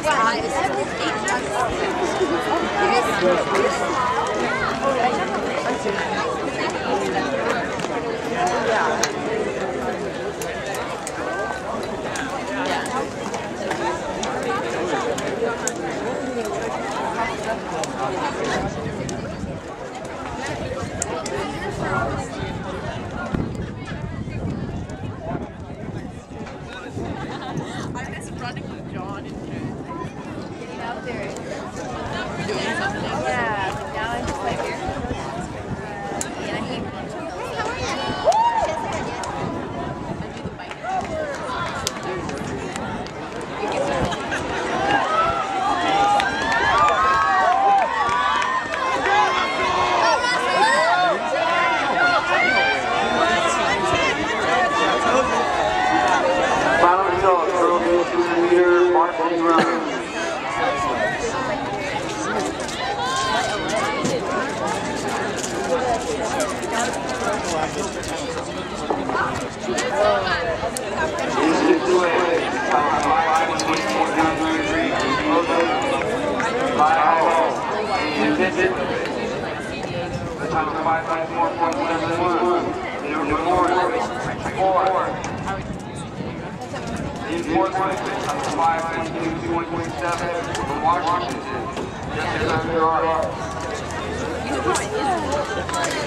nice. I miss running with John and Getting out there. Yeah, now I'm just like here. And I hate Hey, how are you? Final result, girls 200 meter varsity run. East to away, top five,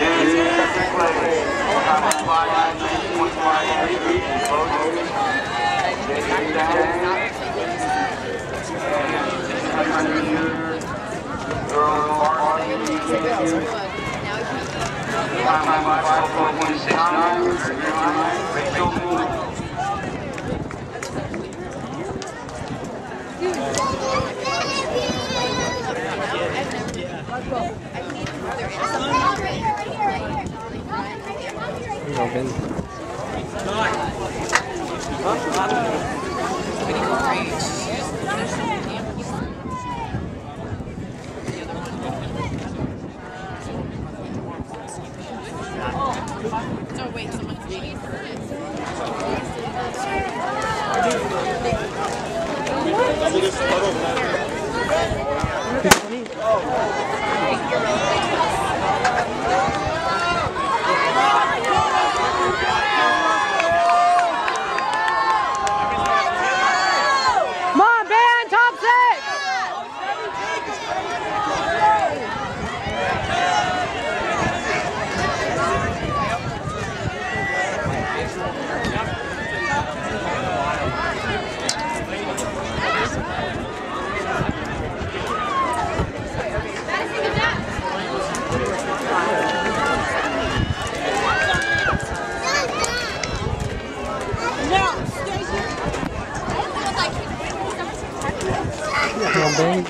In second place, time of five, Ben. So wait, someone's waiting for it. bank.